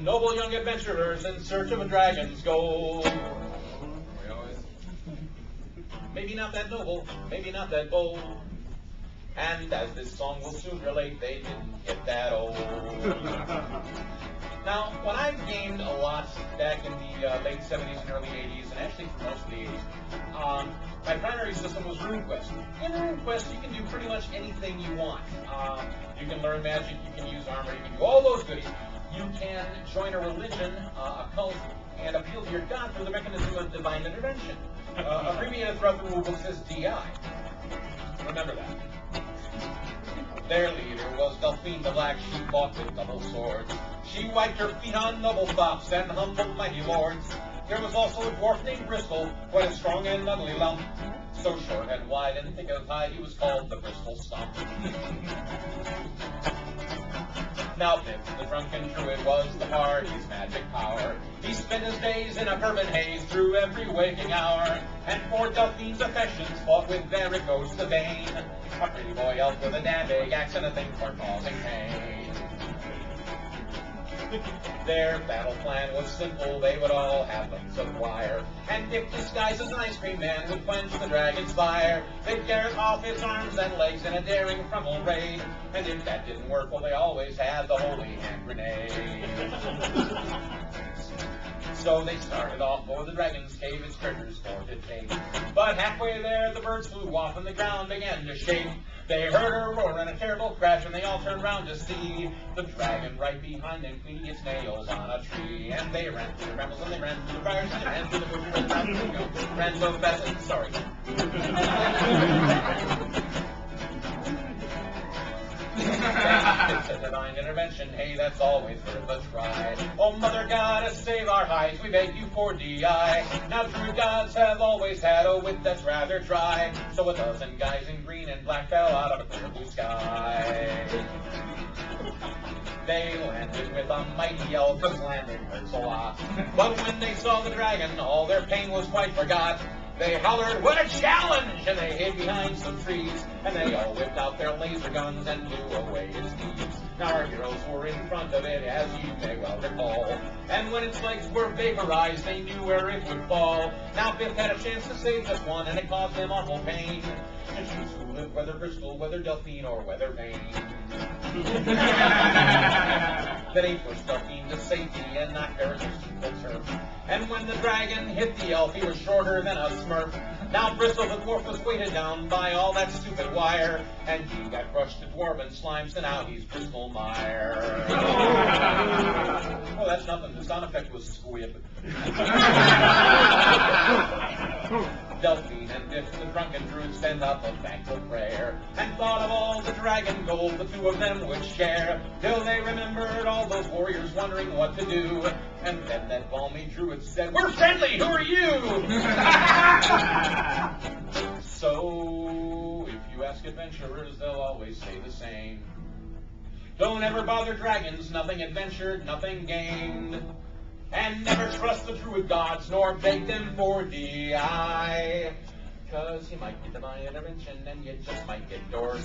Noble young adventurers in search of a dragon's gold. Maybe not that noble, maybe not that bold. And as this song will soon relate, they didn't get that old. now, when I gamed a lot back in the uh, late 70s and early 80s, and actually for most of the 80s, um, my primary system was RuneQuest. In RuneQuest, you can do pretty much anything you want. Um, you can learn magic, you can use armor, you can do all those goodies. You can join a religion, uh, a cult, and appeal to your god through the mechanism of divine intervention. Uh, abbreviated throughout the rulebook says DI. Remember that. Their leader was Delphine the Black. She fought with double swords. She wiped her feet on noble flops and humbled mighty lords. There was also a dwarf named Bristol, quite a strong and ugly lump. So short and wide and thick of high, he was called the Bristol Stump. The drunken druid, was the party's magic power. He spent his days in a bourbon haze through every waking hour, and for Delphine's affections fought with varicose the vein. A pretty boy elf with a big axe and a thing for causing pain. Their battle plan was simple, they would all have lengths of wire. And if disguised as an ice cream man would quench the dragon's fire, they'd garrot off his arms and legs in a daring frontal raid. And if that didn't work, well, they always had the holy hand grenade. So they started off for the dragon's cave, its treasures for to take. But halfway there, the birds flew off and the ground began to shake. They heard a roar and a terrible crash, and they all turned round to see the dragon right behind them cleaning its nails on a tree. And they ran through the brambles, and they ran through the briars, and they ran through the bushes, and ran through the ran so sorry. hey, that's always worth a try. Oh, Mother Goddess, save our hides, we beg you for DI. Now, true gods have always had a wit that's rather dry, so a dozen guys in green and black fell out of a clear blue sky. They landed with a mighty yell, cause landing hurts a lot. But when they saw the dragon, all their pain was quite forgot. They hollered, what a challenge! And they hid behind some trees, and they all whipped out their laser guns and blew away its thieves. Now our heroes were in front of it, as you may well recall. And when its legs were vaporized, they knew where it would fall. Now Biff had a chance to save just one, and it caused him awful pain. And choose who lived, whether Bristol, whether Delphine, or whether Vane. then he pushed Delphine to safety and knocked her to turf. And when the dragon hit the elf, he was shorter than a smurf. Now Bristol the dwarf was weighted down by all that stupid wire, and he got crushed to dwarven slime, so now he's Bristol Meyer. oh, that's nothing. The sound effect was squib. Delphine and Biff, the drunken druid, send up a thankful prayer, and thought of all the dragon gold the two of them would share, till they remembered all those warriors wondering what to do. And then that balmy druid said, We're friendly, who are you? so, if you ask adventurers, they'll always say the same. Don't ever bother dragons, nothing adventured, nothing gained. And never trust the druid gods, nor beg them for DI. Cause you might get divine intervention, and you just might get door